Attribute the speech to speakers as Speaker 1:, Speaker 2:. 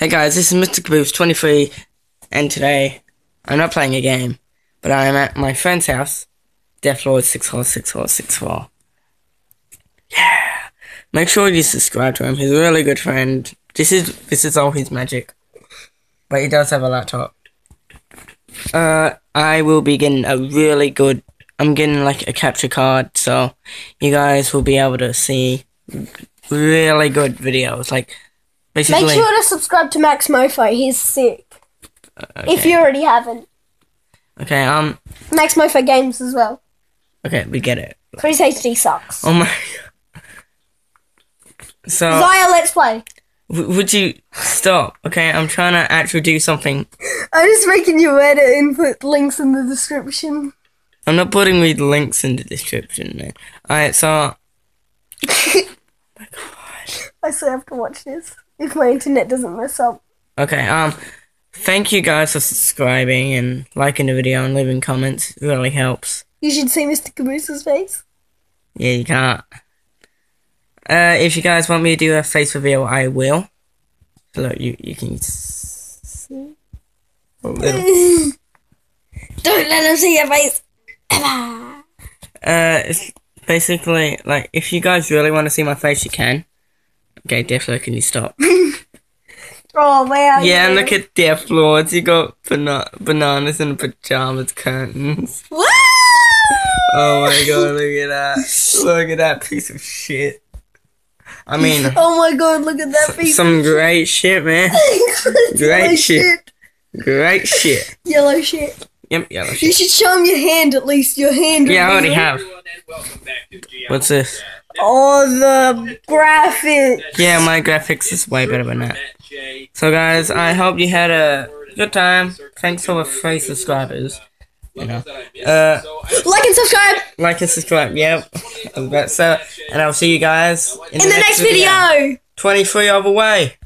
Speaker 1: Hey guys, this is Mr. Caboose 23 and today I'm not playing a game, but I am at my friend's house, Death Lord 646464. Yeah! Make sure you subscribe to him, he's a really good friend. This is this is all his magic. But he does have a laptop. Uh I will be getting a really good I'm getting like a capture card, so you guys will be able to see really good videos. Like basically
Speaker 2: Make sure to subscribe to Max Mofo. He's sick. If you already haven't.
Speaker 1: Okay, um
Speaker 2: Max Mofo games as well.
Speaker 1: okay, we get it.
Speaker 2: Chris HD sucks.
Speaker 1: Oh my So
Speaker 2: Zaya, let's play.
Speaker 1: w- would you stop? Okay, I'm trying to actually do something.
Speaker 2: I'm just making you edit and put links in the description.
Speaker 1: I'm not putting the links in the description, man. Alright, so
Speaker 2: I still have to watch this if my internet doesn't mess up.
Speaker 1: okay, um thank you guys for subscribing and liking the video and leaving comments. It really helps.
Speaker 2: You should see Mr. Caboose's face.
Speaker 1: Yeah, you can't. Uh, if you guys want me to do a face reveal, I will. So look, you you can see.
Speaker 2: Don't let them see your face. Ever.
Speaker 1: Uh, it's basically like if you guys really want to see my face, you can. Okay, definitely. Can you stop?
Speaker 2: Oh wow.
Speaker 1: Yeah, and look at Death Lords. You got bana- bananas and pajamas curtains.
Speaker 2: Woo!
Speaker 1: Oh my god, look at that. Look at that piece of shit. I mean,
Speaker 2: Oh my god, look at that piece.
Speaker 1: some great shit, man. Great shit. Great shit.
Speaker 2: Yellow shit.
Speaker 1: Yep, yellow shit.
Speaker 2: You should show him your hand at least. Your hand.
Speaker 1: Yeah, I already have. What's this?
Speaker 2: Oh, the graphics.
Speaker 1: Yeah, my graphics is way better than that. So, guys, I hope you had a good time. Thanks for the three subscribers. You know, uh,
Speaker 2: Like and subscribe
Speaker 1: like and subscribe. Yep, I was about to say that. and I'll see you guys in,
Speaker 2: in the next video.
Speaker 1: 23 of the way.